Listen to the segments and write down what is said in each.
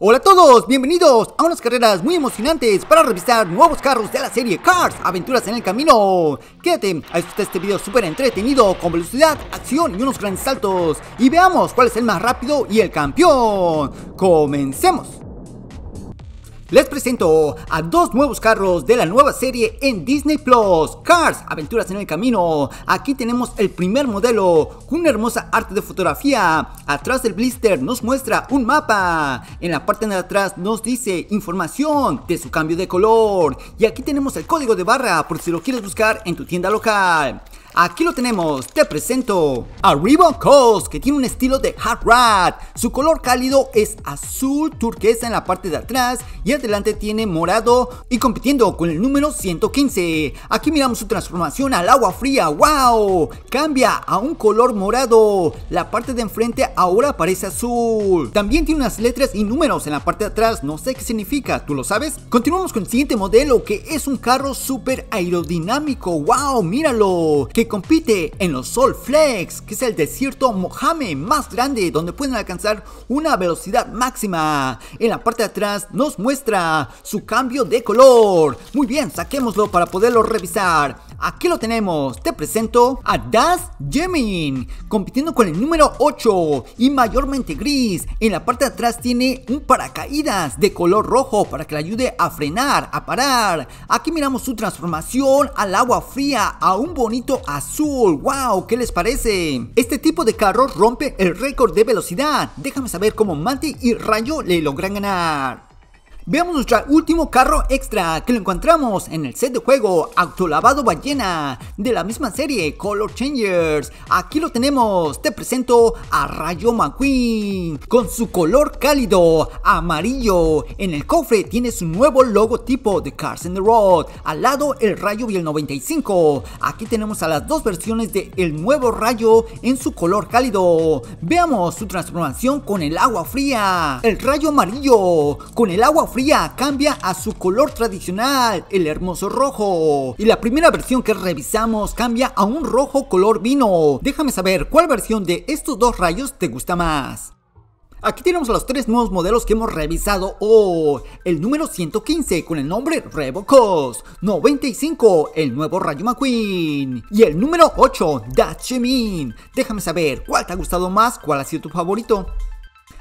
Hola a todos, bienvenidos a unas carreras muy emocionantes para revisar nuevos carros de la serie Cars, aventuras en el camino. Quédate a disfrutar este video súper entretenido con velocidad, acción y unos grandes saltos. Y veamos cuál es el más rápido y el campeón. Comencemos. Les presento a dos nuevos carros de la nueva serie en Disney Plus, Cars, Aventuras en el Camino. Aquí tenemos el primer modelo con una hermosa arte de fotografía. Atrás del blister nos muestra un mapa. En la parte de atrás nos dice información de su cambio de color. Y aquí tenemos el código de barra por si lo quieres buscar en tu tienda local. Aquí lo tenemos, te presento a Reebok Coast, que tiene un estilo de hot rod. Su color cálido es azul turquesa en la parte de atrás y adelante tiene morado y compitiendo con el número 115. Aquí miramos su transformación al agua fría, wow, cambia a un color morado. La parte de enfrente ahora parece azul. También tiene unas letras y números en la parte de atrás, no sé qué significa, ¿tú lo sabes? Continuamos con el siguiente modelo que es un carro súper aerodinámico, wow, míralo, compite en los Sol Flex, que es el desierto Mojave más grande donde pueden alcanzar una velocidad máxima. En la parte de atrás nos muestra su cambio de color. Muy bien, saquémoslo para poderlo revisar. Aquí lo tenemos, te presento a Das Jemin, compitiendo con el número 8 y mayormente gris. En la parte de atrás tiene un paracaídas de color rojo para que le ayude a frenar, a parar. Aquí miramos su transformación al agua fría, a un bonito azul. ¡Wow! ¿Qué les parece? Este tipo de carro rompe el récord de velocidad. Déjame saber cómo Manti y Rayo le logran ganar. Veamos nuestro último carro extra que lo encontramos en el set de juego Autolavado Ballena de la misma serie Color Changers. Aquí lo tenemos, te presento a Rayo McQueen con su color cálido amarillo. En el cofre tiene su nuevo logotipo de Cars in the Road. Al lado el Rayo y el 95. Aquí tenemos a las dos versiones de el nuevo Rayo en su color cálido. Veamos su transformación con el agua fría. El Rayo amarillo con el agua fría fría cambia a su color tradicional, el hermoso rojo. Y la primera versión que revisamos cambia a un rojo color vino. Déjame saber cuál versión de estos dos rayos te gusta más. Aquí tenemos los tres nuevos modelos que hemos revisado hoy. El número 115 con el nombre Revocos. 95 el nuevo Rayo McQueen. Y el número 8 Dachemin. Déjame saber cuál te ha gustado más, cuál ha sido tu favorito.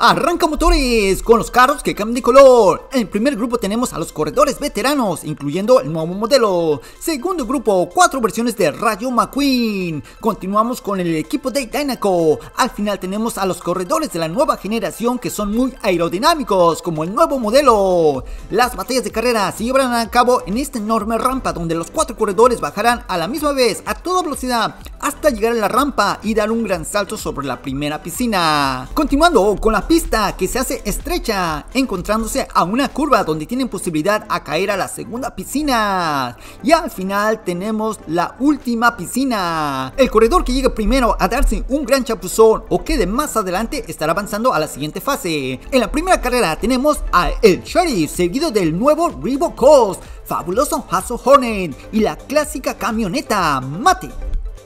Arranca motores con los carros que cambian de color. En el primer grupo tenemos a los corredores veteranos, incluyendo el nuevo modelo. Segundo grupo, cuatro versiones de Rayo McQueen. Continuamos con el equipo de Dynaco. Al final tenemos a los corredores de la nueva generación que son muy aerodinámicos, como el nuevo modelo. Las batallas de carrera se llevarán a cabo en esta enorme rampa donde los cuatro corredores bajarán a la misma vez a toda velocidad hasta llegar a la rampa y dar un gran salto sobre la primera piscina. Continuando con la pista que se hace estrecha, encontrándose a una curva donde tienen posibilidad a caer a la segunda piscina. Y al final tenemos la última piscina. El corredor que llegue primero a darse un gran chapuzón o quede más adelante estará avanzando a la siguiente fase. En la primera carrera tenemos a El Sheriff seguido del nuevo Reebok Coast, fabuloso Hasso Hornet y la clásica camioneta Mate.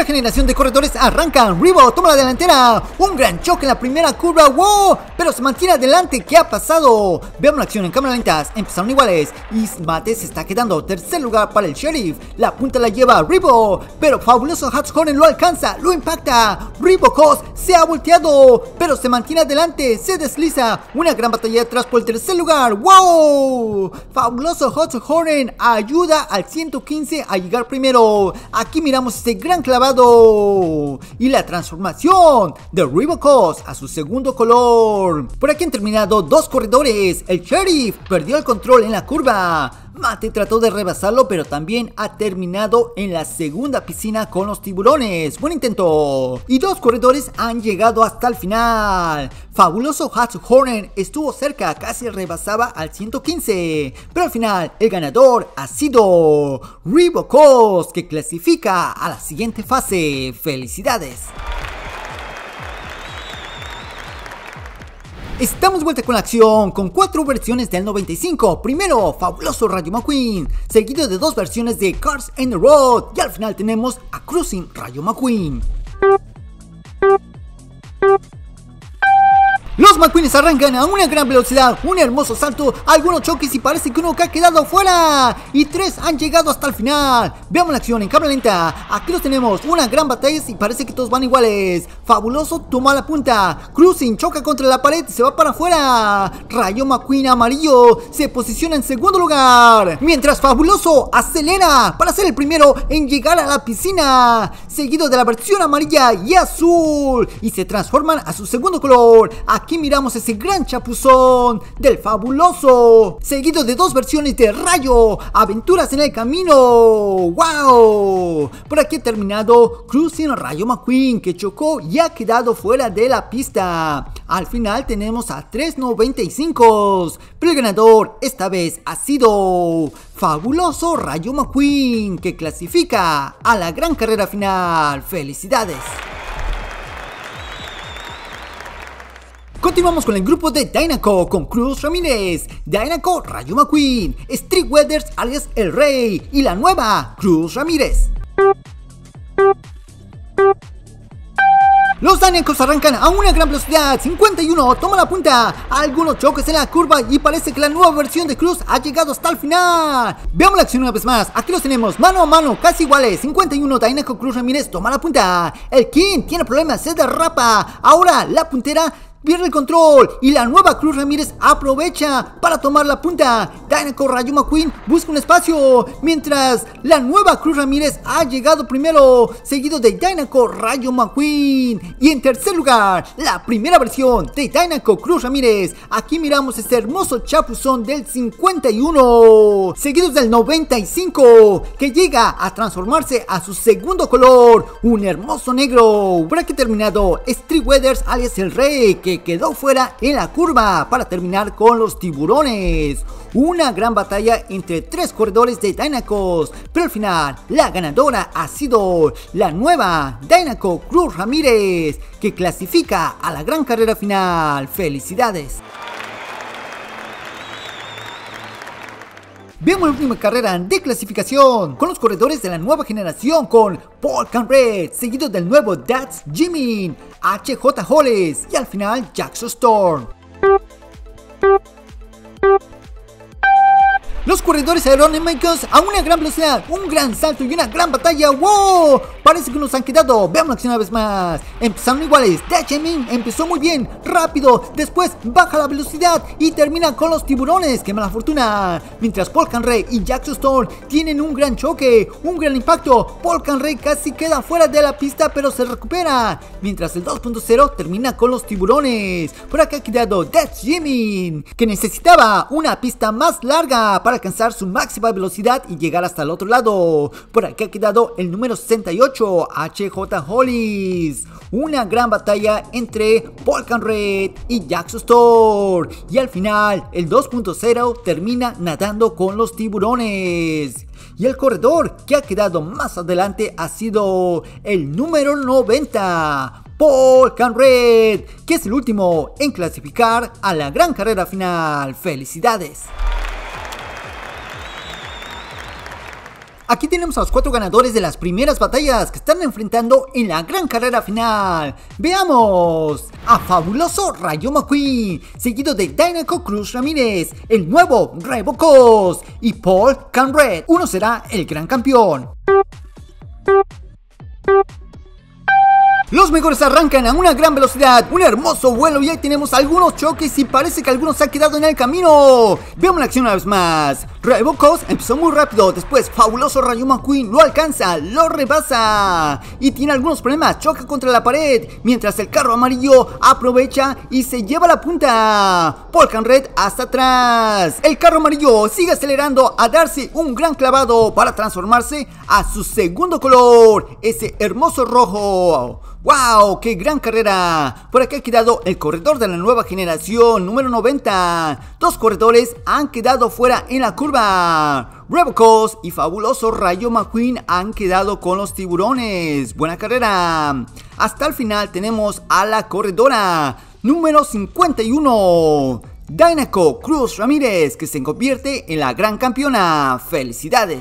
Primera generación de corredores arrancan. Rivo toma la delantera. Un gran choque en la primera curva. ¡Wow! Pero se mantiene adelante. ¿Qué ha pasado? Veamos la acción en cámara lentas. Empezaron iguales. Y Mate se está quedando. Tercer lugar para el sheriff. La punta la lleva Rivo. Pero fabuloso Hatchhorn lo alcanza. Lo impacta. Rivo Cos se ha volteado. Pero se mantiene adelante. Se desliza. Una gran batalla atrás por el tercer lugar. ¡Wow! Fabuloso Hatchhorn ayuda al 115 a llegar primero. Aquí miramos este gran clavado y la transformación de Ribocos a su segundo color. Por aquí han terminado dos corredores. El Sheriff perdió el control en la curva. Mate trató de rebasarlo, pero también ha terminado en la segunda piscina con los tiburones. Buen intento. Y dos corredores han llegado hasta el final. Fabuloso Hatch Horner estuvo cerca, casi rebasaba al 115. Pero al final, el ganador ha sido Ribocos, que clasifica a la siguiente fase. ¡Felicidades! Estamos vuelta con la acción, con cuatro versiones del 95. Primero, fabuloso Rayo McQueen, seguido de dos versiones de Cars and the Road. Y al final tenemos a Cruising Rayo McQueen. Los McQueens arrancan a una gran velocidad, un hermoso salto, algunos choques y parece que uno que ha quedado fuera. Y tres han llegado hasta el final. Veamos la acción en cámara lenta. Aquí los tenemos, una gran batalla y parece que todos van iguales. Fabuloso toma la punta. Cruising choca contra la pared y se va para afuera. Rayo McQueen amarillo se posiciona en segundo lugar. Mientras Fabuloso acelera para ser el primero en llegar a la piscina. Seguido de la versión amarilla y azul. Y se transforman a su segundo color. Miramos ese gran chapuzón del fabuloso, seguido de dos versiones de Rayo, Aventuras en el Camino. ¡Wow! Por aquí ha terminado Cruising Rayo McQueen que chocó y ha quedado fuera de la pista. Al final tenemos a 3.95, pero el ganador esta vez ha sido Fabuloso Rayo McQueen que clasifica a la gran carrera final. ¡Felicidades! Continuamos con el grupo de Dynaco con Cruz Ramírez, Dynaco Rayo McQueen, Street Weathers alias El Rey y la nueva Cruz Ramírez. Los Dynacos arrancan a una gran velocidad, 51, toma la punta, algunos choques en la curva y parece que la nueva versión de Cruz ha llegado hasta el final. Veamos la acción una vez más, aquí los tenemos, mano a mano, casi iguales, 51, Dynaco Cruz Ramírez toma la punta, el King tiene problemas, se derrapa, ahora la puntera pierde el control y la nueva Cruz Ramírez aprovecha para tomar la punta. Dynako Rayo McQueen busca un espacio mientras la nueva Cruz Ramírez ha llegado primero, seguido de Dynako Rayo McQueen. Y en tercer lugar, la primera versión de Dynako Cruz Ramírez. Aquí miramos este hermoso chapuzón del 51, seguidos del 95, que llega a transformarse a su segundo color, un hermoso negro. Aquí terminado, Street Weathers alias el Rey, que quedó fuera en la curva para terminar con los tiburones. Una gran batalla entre tres corredores de Dynacos, pero al final la ganadora ha sido la nueva Dynaco Cruz Ramírez, que clasifica a la gran carrera final. ¡Felicidades! Vemos la última carrera de clasificación con los corredores de la nueva generación con Paul Canred, seguido del nuevo Dats Jimin, HJ Hollis y al final Jackson Storm. Los corredores aerodinámicos a una gran velocidad, un gran salto y una gran batalla. ¡Wow! Parece que nos han quedado. Veamos acción una vez más. Empezaron iguales. Dachemin empezó muy bien, rápido. Después baja la velocidad y termina con los tiburones. ¡Qué mala fortuna! Mientras Paul Canray y Jackson Storm tienen un gran choque, un gran impacto. Paul Canray casi queda fuera de la pista, pero se recupera. Mientras el 2.0 termina con los tiburones. Por acá ha quedado Death Jimin, que necesitaba una pista más larga para alcanzar su máxima velocidad y llegar hasta el otro lado. Por aquí ha quedado el número 68, HJ Hollis. Una gran batalla entre Volcan Red y Jackson Store. Y al final, el 2.0 termina nadando con los tiburones. Y el corredor que ha quedado más adelante ha sido el número 90. Paul Red, que es el último en clasificar a la gran carrera final. ¡Felicidades! Aquí tenemos a los cuatro ganadores de las primeras batallas que están enfrentando en la gran carrera final. Veamos a Fabuloso Rayo McQueen, seguido de Dynaco Cruz Ramírez, el nuevo Rebocos y Paul Canred. Uno será el gran campeón. Los mejores arrancan a una gran velocidad, un hermoso vuelo y ahí tenemos algunos choques y parece que algunos se han quedado en el camino. Veamos la acción una vez más. Revocos empezó muy rápido, después Fabuloso Rayo McQueen lo alcanza, lo rebasa y tiene algunos problemas, choca contra la pared, mientras el carro amarillo aprovecha y se lleva la punta. Polkan Red hasta atrás. El carro amarillo sigue acelerando a darse un gran clavado para transformarse a su segundo color, ese hermoso rojo. ¡Wow! ¡Qué gran carrera! Por aquí ha quedado el corredor de la nueva generación, número 90. Dos corredores han quedado fuera en la curva. Rebocos y fabuloso Rayo McQueen han quedado con los tiburones. Buena carrera. Hasta el final tenemos a la corredora, número 51. Dynaco Cruz Ramírez, que se convierte en la gran campeona. ¡Felicidades!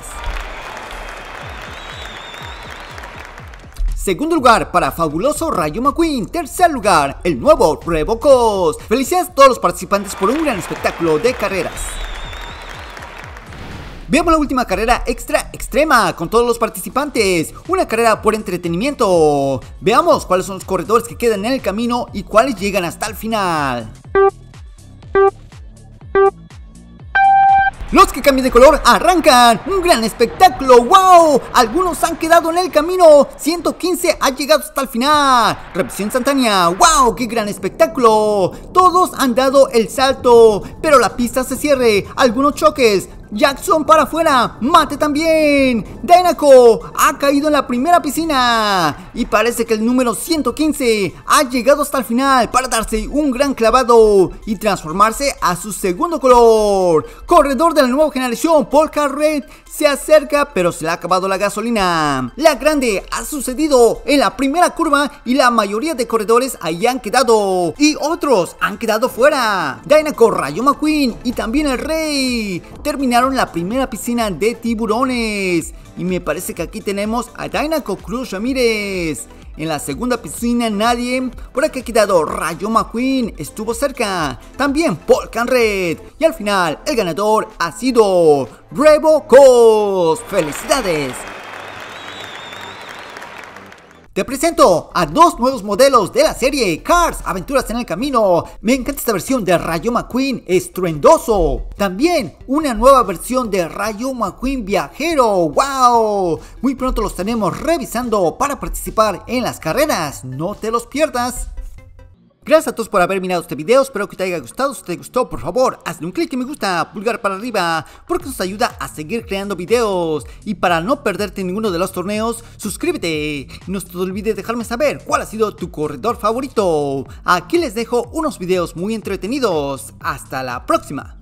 Segundo lugar para Fabuloso Rayo McQueen. Tercer lugar, el nuevo Revocos. Felicidades a todos los participantes por un gran espectáculo de carreras. Veamos la última carrera extra extrema con todos los participantes. Una carrera por entretenimiento. Veamos cuáles son los corredores que quedan en el camino y cuáles llegan hasta el final. Los que cambian de color arrancan. Un gran espectáculo. ¡Wow! Algunos han quedado en el camino. 115 ha llegado hasta el final. Repetición instantánea. ¡Wow! ¡Qué gran espectáculo! Todos han dado el salto. Pero la pista se cierre. Algunos choques. Jackson para afuera, mate también. Dynako ha caído en la primera piscina. Y parece que el número 115 ha llegado hasta el final para darse un gran clavado y transformarse a su segundo color. Corredor de la nueva generación, Paul Carret, se acerca pero se le ha acabado la gasolina. La grande ha sucedido en la primera curva y la mayoría de corredores ahí han quedado. Y otros han quedado fuera. Dynako, Rayo McQueen y también el Rey. Terminaron la primera piscina de tiburones. Y me parece que aquí tenemos a Dynako Cruz Ramírez. En la segunda piscina nadie. Por aquí ha quedado Rayo McQueen. Estuvo cerca. También Paul Canred. Y al final el ganador ha sido Revo Cos. ¡Felicidades! Te presento a dos nuevos modelos de la serie Cars, Aventuras en el Camino. Me encanta esta versión de Rayo McQueen estruendoso. También una nueva versión de Rayo McQueen viajero. ¡Wow! Muy pronto los tenemos revisando para participar en las carreras. No te los pierdas. Gracias a todos por haber mirado este video, espero que te haya gustado, si te gustó por favor hazle un clic en me gusta, pulgar para arriba, porque nos ayuda a seguir creando videos. Y para no perderte ninguno de los torneos, suscríbete. No te olvides dejarme saber cuál ha sido tu corredor favorito, aquí les dejo unos videos muy entretenidos, hasta la próxima.